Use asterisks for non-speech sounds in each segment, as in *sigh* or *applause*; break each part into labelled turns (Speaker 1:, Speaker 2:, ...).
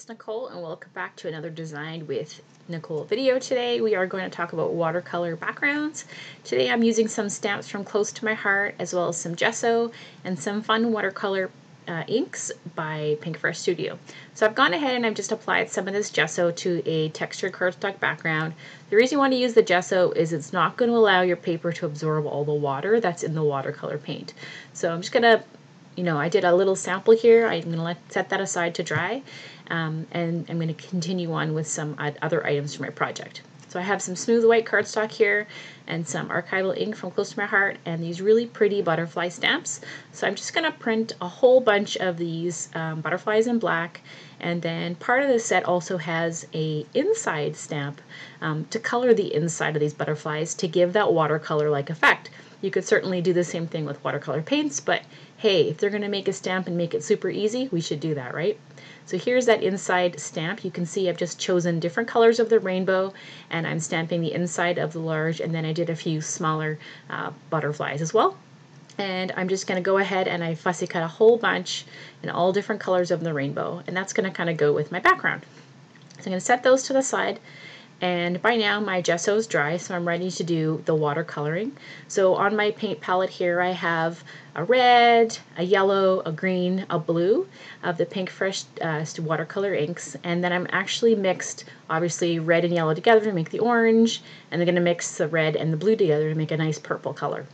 Speaker 1: it's Nicole and welcome back to another Design with Nicole video. Today we are going to talk about watercolor backgrounds. Today I'm using some stamps from Close to My Heart as well as some gesso and some fun watercolor uh, inks by Pink Pinkfresh Studio. So I've gone ahead and I've just applied some of this gesso to a textured cardstock background. The reason you want to use the gesso is it's not going to allow your paper to absorb all the water that's in the watercolor paint. So I'm just going to you know, I did a little sample here. I'm going to let, set that aside to dry. Um, and I'm going to continue on with some other items for my project. So I have some smooth white cardstock here and some archival ink from Close to My Heart and these really pretty butterfly stamps. So I'm just going to print a whole bunch of these um, butterflies in black and then part of the set also has a inside stamp um, to color the inside of these butterflies to give that watercolor like effect. You could certainly do the same thing with watercolor paints, but hey, if they're going to make a stamp and make it super easy, we should do that, right? So here's that inside stamp. You can see I've just chosen different colors of the rainbow and I'm stamping the inside of the large and then I did a few smaller uh, butterflies as well. And I'm just going to go ahead and I fussy cut a whole bunch in all different colors of the rainbow and that's going to kind of go with my background. So I'm going to set those to the side and by now my gesso is dry so I'm ready to do the watercoloring. So on my paint palette here I have a red, a yellow, a green, a blue of the Pinkfresh uh, watercolor inks and then I'm actually mixed obviously red and yellow together to make the orange and I'm going to mix the red and the blue together to make a nice purple color.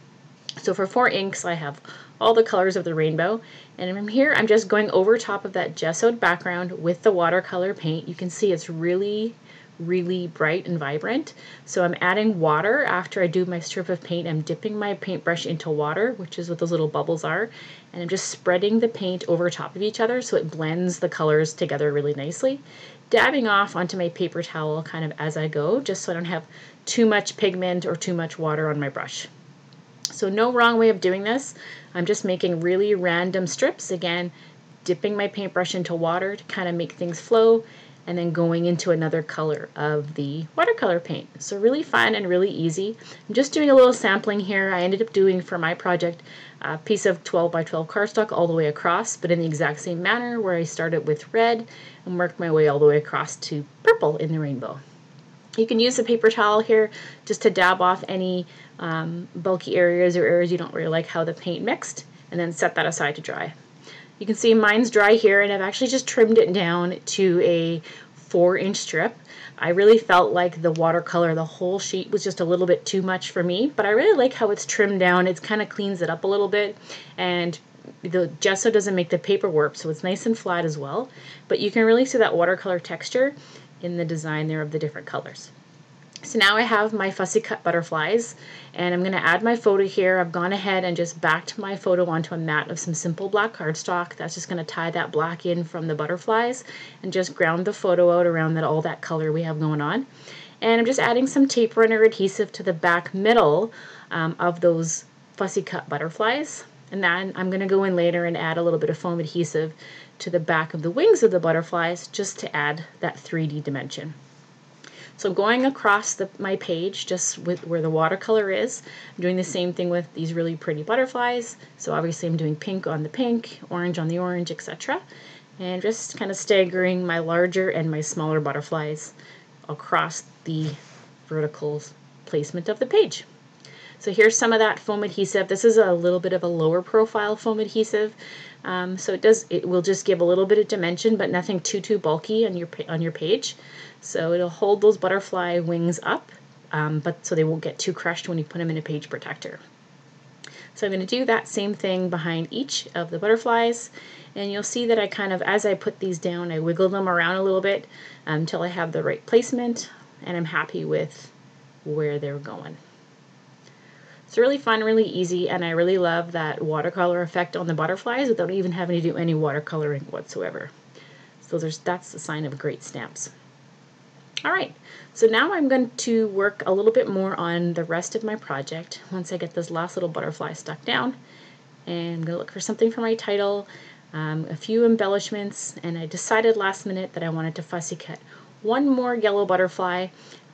Speaker 1: So for four inks I have all the colors of the rainbow and from here I'm just going over top of that gessoed background with the watercolor paint. You can see it's really really bright and vibrant. So I'm adding water after I do my strip of paint. I'm dipping my paintbrush into water, which is what those little bubbles are, and I'm just spreading the paint over top of each other so it blends the colors together really nicely. Dabbing off onto my paper towel kind of as I go, just so I don't have too much pigment or too much water on my brush. So no wrong way of doing this. I'm just making really random strips. Again, dipping my paintbrush into water to kind of make things flow and then going into another color of the watercolor paint. So really fun and really easy. I'm just doing a little sampling here. I ended up doing for my project a piece of 12 by 12 cardstock all the way across, but in the exact same manner where I started with red and worked my way all the way across to purple in the rainbow. You can use a paper towel here just to dab off any um, bulky areas or areas you don't really like how the paint mixed, and then set that aside to dry. You can see mine's dry here and I've actually just trimmed it down to a four inch strip. I really felt like the watercolor, the whole sheet was just a little bit too much for me, but I really like how it's trimmed down. It kind of cleans it up a little bit and the gesso doesn't make the paper warp, so it's nice and flat as well. But you can really see that watercolor texture in the design there of the different colors. So now I have my fussy cut butterflies and I'm going to add my photo here. I've gone ahead and just backed my photo onto a mat of some simple black cardstock. That's just going to tie that black in from the butterflies and just ground the photo out around that all that color we have going on. And I'm just adding some tape runner adhesive to the back middle um, of those fussy cut butterflies. And then I'm going to go in later and add a little bit of foam adhesive to the back of the wings of the butterflies just to add that 3D dimension. So going across the, my page, just with where the watercolor is, I'm doing the same thing with these really pretty butterflies. So obviously I'm doing pink on the pink, orange on the orange, etc. And just kind of staggering my larger and my smaller butterflies across the vertical placement of the page. So here's some of that foam adhesive. This is a little bit of a lower profile foam adhesive. Um, so it does, it will just give a little bit of dimension, but nothing too, too bulky on your, on your page. So it'll hold those butterfly wings up, um, but so they won't get too crushed when you put them in a page protector. So I'm going to do that same thing behind each of the butterflies and you'll see that I kind of, as I put these down, I wiggle them around a little bit um, until I have the right placement and I'm happy with where they're going. It's really fun, really easy, and I really love that watercolor effect on the butterflies without even having to do any watercoloring whatsoever. So there's that's the sign of great stamps. All right, so now I'm going to work a little bit more on the rest of my project once I get this last little butterfly stuck down. And I'm going to look for something for my title, um, a few embellishments, and I decided last minute that I wanted to fussy cut one more yellow butterfly.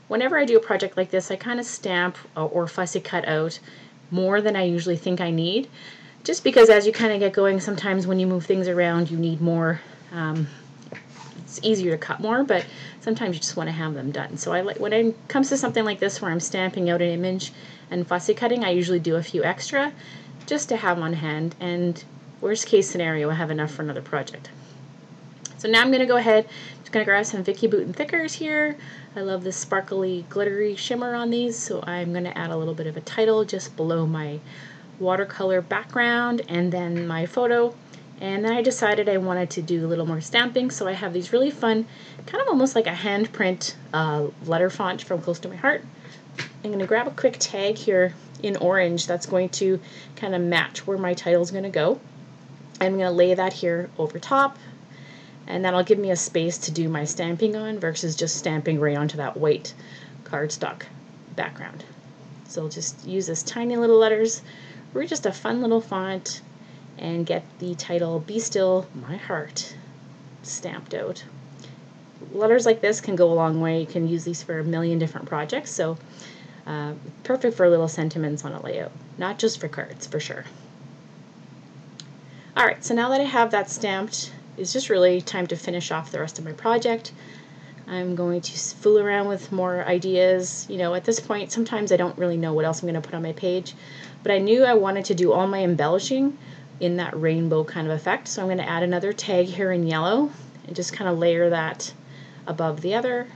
Speaker 1: Whenever I do a project like this, I kind of stamp or fussy cut out more than I usually think I need. Just because as you kind of get going, sometimes when you move things around, you need more um, it's easier to cut more, but sometimes you just want to have them done. So I like when it comes to something like this where I'm stamping out an image and fussy cutting, I usually do a few extra just to have on hand. And worst case scenario, I have enough for another project. So now I'm going to go ahead, just going to grab some Vicki Boutin thickers here. I love this sparkly glittery shimmer on these, so I'm going to add a little bit of a title just below my watercolor background and then my photo. And then I decided I wanted to do a little more stamping, so I have these really fun, kind of almost like a handprint uh, letter font from Close to My Heart. I'm going to grab a quick tag here in orange that's going to kind of match where my title is going to go. I'm going to lay that here over top, and that'll give me a space to do my stamping on versus just stamping right onto that white cardstock background. So I'll just use this tiny little letters. We're just a fun little font and get the title Be Still My Heart stamped out. Letters like this can go a long way. You can use these for a million different projects, so uh, perfect for little sentiments on a layout, not just for cards, for sure. Alright, so now that I have that stamped, it's just really time to finish off the rest of my project. I'm going to fool around with more ideas. You know, at this point, sometimes I don't really know what else I'm going to put on my page, but I knew I wanted to do all my embellishing in that rainbow kind of effect. So I'm going to add another tag here in yellow and just kind of layer that above the other.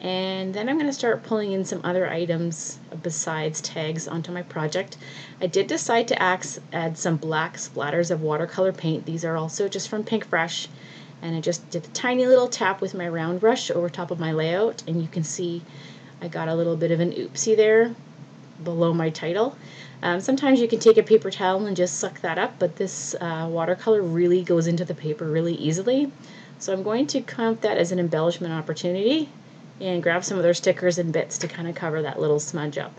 Speaker 1: And then I'm going to start pulling in some other items besides tags onto my project. I did decide to add some black splatters of watercolor paint. These are also just from Pinkfresh. And I just did a tiny little tap with my round brush over top of my layout. And you can see I got a little bit of an oopsie there below my title. Um, sometimes you can take a paper towel and just suck that up, but this uh, watercolor really goes into the paper really easily. So I'm going to count that as an embellishment opportunity and grab some other stickers and bits to kind of cover that little smudge up.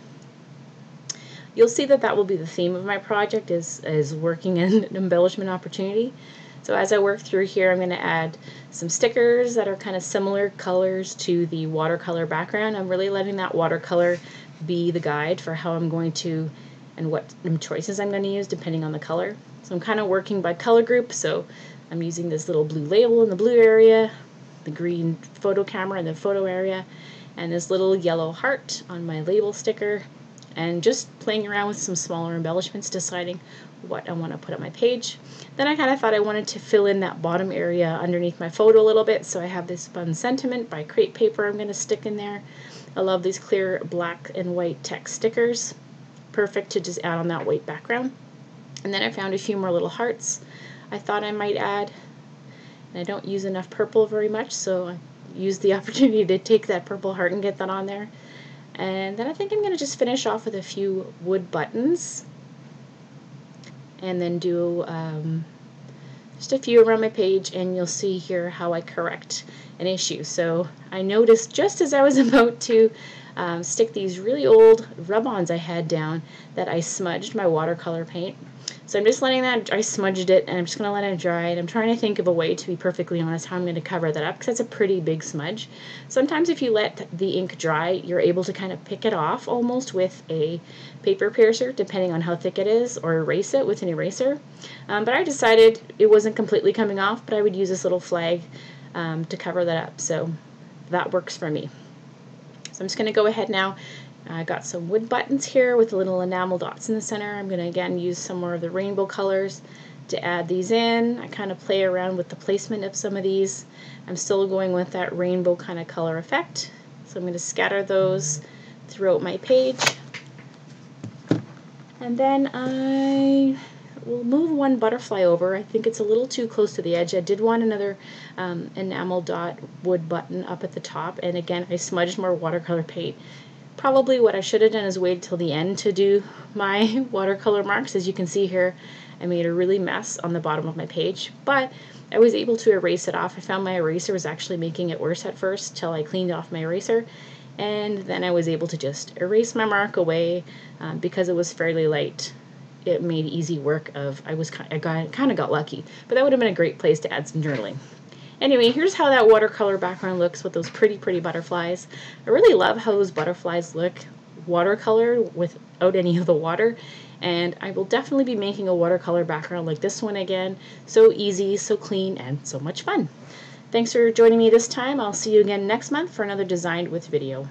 Speaker 1: You'll see that that will be the theme of my project is, is working in an embellishment opportunity. So as I work through here, I'm going to add some stickers that are kind of similar colors to the watercolor background. I'm really letting that watercolor be the guide for how I'm going to and what choices I'm going to use depending on the color. So I'm kind of working by color group, so I'm using this little blue label in the blue area, the green photo camera in the photo area, and this little yellow heart on my label sticker, and just playing around with some smaller embellishments, deciding what I want to put on my page. Then I kind of thought I wanted to fill in that bottom area underneath my photo a little bit, so I have this fun sentiment by Crate Paper I'm going to stick in there. I love these clear black and white text stickers perfect to just add on that white background. And then I found a few more little hearts I thought I might add. And I don't use enough purple very much, so I used the *laughs* opportunity to take that purple heart and get that on there. And then I think I'm going to just finish off with a few wood buttons. And then do um, just a few around my page and you'll see here how I correct an issue. So I noticed just as I was *laughs* about to um, stick these really old rub-ons I had down that I smudged my watercolor paint. So I'm just letting that, I smudged it and I'm just going to let it dry. And I'm trying to think of a way, to be perfectly honest, how I'm going to cover that up because that's a pretty big smudge. Sometimes if you let the ink dry, you're able to kind of pick it off almost with a paper piercer, depending on how thick it is, or erase it with an eraser. Um, but I decided it wasn't completely coming off, but I would use this little flag um, to cover that up. So that works for me. So I'm just going to go ahead now. I got some wood buttons here with little enamel dots in the center. I'm going to again use some more of the rainbow colors to add these in. I kind of play around with the placement of some of these. I'm still going with that rainbow kind of color effect. So I'm going to scatter those throughout my page. And then I will move one butterfly over. I think it's a little too close to the edge. I did want another um, enamel dot wood button up at the top. And again, I smudged more watercolor paint. Probably what I should have done is wait till the end to do my *laughs* watercolor marks. As you can see here, I made a really mess on the bottom of my page, but I was able to erase it off. I found my eraser was actually making it worse at first till I cleaned off my eraser and then I was able to just erase my mark away um, because it was fairly light it made easy work of I was I got kind of got lucky, but that would have been a great place to add some journaling. Anyway, here's how that watercolor background looks with those pretty pretty butterflies. I really love how those butterflies look watercolor without any of the water and I will definitely be making a watercolor background like this one again. So easy, so clean, and so much fun. Thanks for joining me this time. I'll see you again next month for another Designed with video.